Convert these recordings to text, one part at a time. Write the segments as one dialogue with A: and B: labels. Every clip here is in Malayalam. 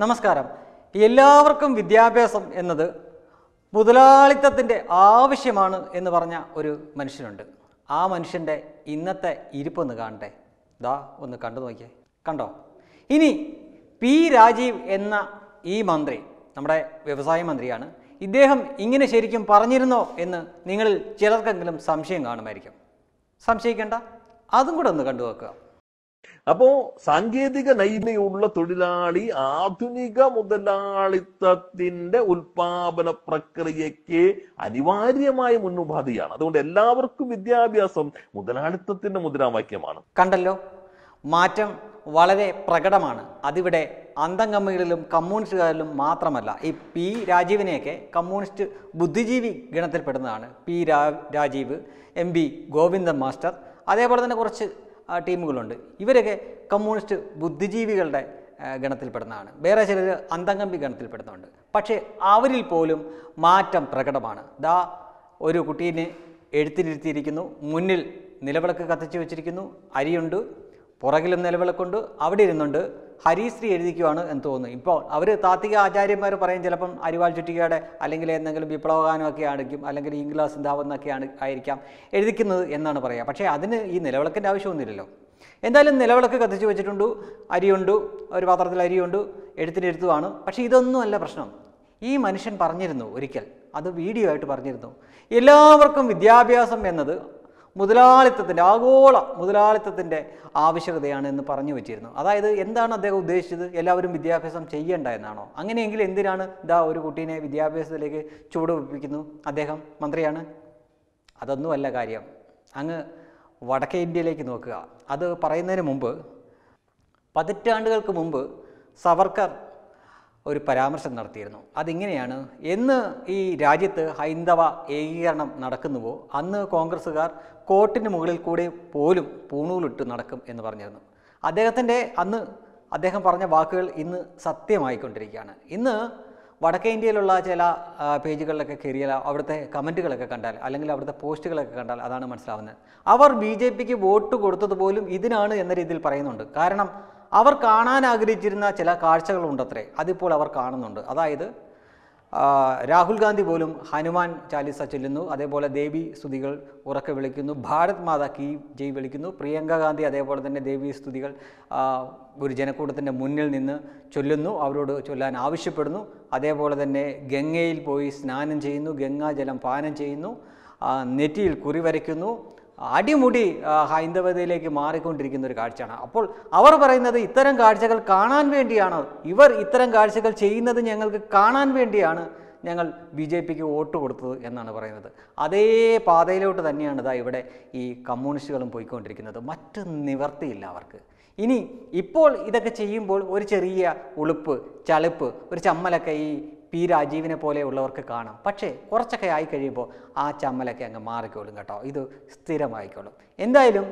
A: നമസ്കാരം. എല്ലാവർക്കും വിദ്യാഭ്യാസം എന്നത് മുതലാളിത്തത്തിന്റെ ആവശ്യമാണ് എന്ന് പറഞ്ഞ ഒരു മനുഷ്യനുണ്ട്. ആ മനുഷ്യന്റെ ഇന്നത്തെ ഇരിപ്പൊന്ന് കാണട്ടെ. ദാ ഒന്ന് കണ്ടു നോക്കിയേ. കണ്ടോ? ഇനി പി രാജീവ് എന്ന ഈ മന്ത്രി നമ്മുടെ വ്യവസായ മന്ത്രിയാണ്. ഇദ്ദേഹം ഇങ്ങനെ ശരിക്കും പറഞ്ഞിരുന്നോ എന്ന് നിങ്ങളിൽ ചിലർക്കെങ്കിലും സംശയം കാണുമായിരിക്കും. സംശയിക്കേണ്ട. അതും കൂടെ ഒന്ന് കണ്ടു നോക്കുക.
B: അപ്പോ സാങ്കേതിക നൈപുണ്യമുള്ള തൊഴിലാളി ആധുനിക മുതലാളിത്തത്തിന്റെ ഉൽപാദന പ്രക്രിയയ്ക്ക് അനിവാര്യമായ മുന്നുപാധിയാണ് അതുകൊണ്ട് എല്ലാവർക്കും വിദ്യാഭ്യാസം മുതലാളിത്തത്തിന്റെ മുദ്രാവാക്യമാണ്.
A: കണ്ടല്ലോ? മാറ്റം വളരെ പ്രകടമാണ്. അതിവിടെ അന്തംകമ്മികളിലും കമ്മ്യൂണിസ്റ്റുകാരിലും മാത്രമല്ല ഈ പി രാജീവിനെയൊക്കെ കമ്മ്യൂണിസ്റ്റ് ബുദ്ധിജീവി ഗണത്തിൽപ്പെടുന്നതാണ്. P Rajeev M B Govindan master അതേപോലെ തന്നെ കുറച്ച് ടീമുകളുണ്ട്. ഇവരൊക്കെ കമ്മ്യൂണിസ്റ്റ് ബുദ്ധിജീവികളുടെ ഗണത്തിൽപ്പെടുന്നതാണ്. വേറെ ചിലർ അന്തംഗമ്പി ഗണത്തിൽപ്പെടുന്നുണ്ട്. പക്ഷേ അവരിൽ പോലും മാറ്റം പ്രകടമാണ്. ദാ ഒരു കുട്ടീനെ എഴുത്തിനിരുത്തിയിരിക്കുന്നു മുന്നിൽ നിലവിളക്ക് കത്തിച്ചു വെച്ചിരിക്കുന്നു. അരിയുണ്ട്. പുറകിലും നിലവിളക്കുണ്ട് അവിടെ ഇരുന്നുണ്ട്. ഹരിശ്രീ എഴുതിക്കുവാണ് എന്ന് തോന്നുന്നു. ഇപ്പോൾ അവർ താത്വിക ആചാര്യന്മാർ പറയും ചിലപ്പം അരിവാൾ ചുറ്റികയുടെ അല്ലെങ്കിൽ എന്തെങ്കിലും വിപ്ലവഗാനമൊക്കെ ആയിരിക്കും അല്ലെങ്കിൽ ഇംഗ്ലാസ് സിന്ധാവെന്നൊക്കെയാണ് ആയിരിക്കാം എഴുതിക്കുന്നത് എന്നാണ് പറയുക. പക്ഷേ അതിന് ഈ നിലവിളക്കിന്റെ ആവശ്യമൊന്നുമില്ലല്ലോ. എന്തായാലും നിലവിളക്ക് കത്തിച്ചു വെച്ചിട്ടുണ്ട്. അരിയുണ്ട് ഒരു പാത്രത്തിൽ അരിയുണ്ട് എഴുത്തിനെഴുത്തുമാണ് പക്ഷേ ഇതൊന്നുമല്ല പ്രശ്നം. ഈ മനുഷ്യൻ പറഞ്ഞിരുന്നു ഒരിക്കൽ അത് വീഡിയോ ആയിട്ട് പറഞ്ഞിരുന്നു. എല്ലാവർക്കും വിദ്യാഭ്യാസം എന്നത് മുതലാളിത്തത്തിന്റെ ആഗോള മുതലാളിത്തത്തിന്റെ ആവശ്യകതയാണ് എന്ന് പറഞ്ഞു വെച്ചിരുന്നു. അതായത് എന്താണ് അദ്ദേഹം ഉദ്ദേശിച്ചത്? എല്ലാവരും വിദ്യാഭ്യാസം ചെയ്യേണ്ട എന്നാണോ? അങ്ങനെയെങ്കിൽ എന്തിനാണ് ഇതാ ഒരു കുട്ടീനെ വിദ്യാഭ്യാസത്തിലേക്ക് ചുവടുവെപ്പിക്കുന്നു അദ്ദേഹം? മന്ത്രിയാണ്? അതൊന്നുമല്ല കാര്യം. അങ്ങ് വടക്കേ ഇന്ത്യയിലേക്ക് നോക്കുക. അത് പറയുന്നതിന് മുമ്പ് പതിറ്റാണ്ടുകൾക്ക് മുമ്പ് സവർക്കർ ഒരു പരാമർശം നടത്തിയിരുന്നു. അതിങ്ങനെയാണ്? എന്ന് ഈ രാജ്യത്ത് ഹൈന്ദവ ഏകീകരണം നടക്കുന്നുവോ? അന്ന് കോൺഗ്രസ്സുകാർ കോട്ടിന് മുകളിൽ കൂടെ പോലും പൂണൂലിട്ട് നടക്കും എന്ന് പറഞ്ഞിരുന്നു. അദ്ദേഹത്തിന്റെ അന്ന് അദ്ദേഹം പറഞ്ഞ വാക്കുകൾ ഇന്ന് സത്യമായിക്കൊണ്ടിരിക്കുകയാണ്. ഇന്ന് വടക്കേ ഇന്ത്യയിലുള്ള ചില പേജുകളിലൊക്കെ കയറിയാൽ അവിടുത്തെ കമന്റുകളൊക്കെ കണ്ടാൽ അല്ലെങ്കിൽ അവിടുത്തെ പോസ്റ്റുകളൊക്കെ കണ്ടാൽ അതാണ് മനസ്സിലാവുന്നത്. അവർ ബി ജെ പിക്ക് വോട്ട് കൊടുത്തത് പോലും ഇതിനാണ് എന്ന രീതിയിൽ പറയുന്നുണ്ട്. കാരണം അവർ കാണാൻ ആഗ്രഹിച്ചിരുന്ന ചില കാഴ്ചകളുണ്ടത്രേ. അതിപ്പോൾ അവർ കാണുന്നുണ്ട്. അതായത് രാഹുൽ ഗാന്ധി പോലും ഹനുമാൻ ചാലിസ ചൊല്ലുന്നു. അതേപോലെ ദേവി സ്തുതികൾ ഉറക്കെ വിളിക്കുന്നു. ഭാരത് മാതാ കീ ജയ് വിളിക്കുന്നു. പ്രിയങ്ക ഗാന്ധി അതേപോലെ തന്നെ ദേവി സ്തുതികൾ ഒരു ജനക്കൂട്ടത്തിന്റെ മുന്നിൽ നിന്ന് ചൊല്ലുന്നു. അവരോട് ചൊല്ലാൻ ആവശ്യപ്പെടുന്നു. അതേപോലെ തന്നെ ഗംഗയിൽ പോയി സ്നാനം ചെയ്യുന്നു. ഗംഗാജലം പാനം ചെയ്യുന്നു. നെറ്റിയിൽ കുറി വരയ്ക്കുന്നു. അടിമുടി ഹൈന്ദവതയിലേക്ക് മാറിക്കൊണ്ടിരിക്കുന്ന ഒരു കാഴ്ചയാണ്. അപ്പോൾ അവർ പറയുന്നത് ഇത്തരം കാഴ്ചകൾ കാണാൻ വേണ്ടിയാണ്. ഇവർ ഇത്തരം കാഴ്ചകൾ ചെയ്യുന്നത് ഞങ്ങൾക്ക് കാണാൻ വേണ്ടിയാണ് ഞങ്ങൾ ബി ജെ പിക്ക് വോട്ട് കൊടുത്തത് എന്നാണ് പറയുന്നത്. അതേ പാതയിലോട്ട് തന്നെയാണ് ഇതാ ഇവിടെ ഈ കമ്മ്യൂണിസ്റ്റുകളും പോയിക്കൊണ്ടിരിക്കുന്നത്. മറ്റ് നിവർത്തിയില്ല അവർക്ക്. ഇനി ഇപ്പോൾ ഇതൊക്കെ ചെയ്യുമ്പോൾ ഒരു ചെറിയ ഉളുപ്പ് ചളുപ്പ് ഒരു ചമ്മലൊക്കെ ഈ പി രാജീവിനെ പോലെയുള്ളവർക്ക് കാണാം. പക്ഷേ കുറച്ചൊക്കെ ആയി കഴിയുമ്പോൾ ആ ചമ്മലൊക്കെ അങ്ങ് മാറിക്കോളും കേട്ടോ. ഇത് സ്ഥിരമായിക്കോളും. എന്തായാലും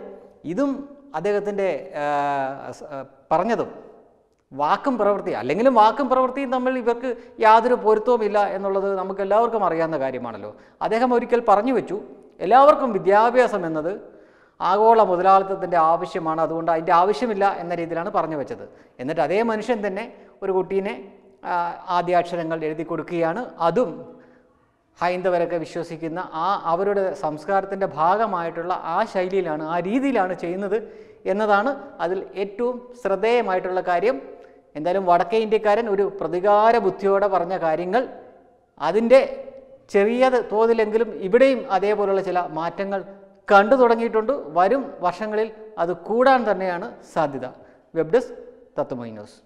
A: ഇതും അദ്ദേഹത്തിന്റെ പറഞ്ഞതും വാക്കും പ്രവൃത്തി അല്ലെങ്കിലും വാക്കും പ്രവൃത്തിയും തമ്മിൽ ഇവർക്ക് യാതൊരു പൊരുത്തവുമില്ല എന്നുള്ളത് നമുക്ക് എല്ലാവർക്കും അറിയാവുന്ന കാര്യമാണല്ലോ. അദ്ദേഹം ഒരിക്കൽ പറഞ്ഞു വെച്ചു എല്ലാവർക്കും വിദ്യാഭ്യാസം എന്നത് ആഗോള മുതലാളിത്തത്തിന്റെ ആവശ്യമാണ്. അതുകൊണ്ട് അതിന്റെ ആവശ്യമില്ല എന്ന രീതിയിലാണ് പറഞ്ഞു വെച്ചത്. എന്നിട്ട് അതേ മനുഷ്യൻ തന്നെ ഒരു കുട്ടീനെ ആദ്യാക്ഷരങ്ങൾ എഴുതി കൊടുക്കുകയാണ്. അതും ഹൈന്ദവരൊക്കെ വിശ്വസിക്കുന്ന ആ അവരുടെ സംസ്കാരത്തിന്റെ ഭാഗമായിട്ടുള്ള ആ ശൈലിയിലാണ് ആ രീതിയിലാണ് ചെയ്യുന്നത് എന്നതാണ് അതിൽ ഏറ്റവും ശ്രദ്ധേയമായിട്ടുള്ള കാര്യം. എന്തായാലും വടക്കേ ഇന്ത്യക്കാരൻ ഒരു പ്രതികാര ബുദ്ധിയോടെ പറഞ്ഞ കാര്യങ്ങൾ അതിന്റെ ചെറിയ തോതിലെങ്കിലും ഇവിടെയും അതേപോലെയുള്ള ചില മാറ്റങ്ങൾ കണ്ടു തുടങ്ങിയിട്ടുണ്ട്. വരും വർഷങ്ങളിൽ അത് കൂടാൻ തന്നെയാണ് സാധ്യത. Web desk Tatwamayi news.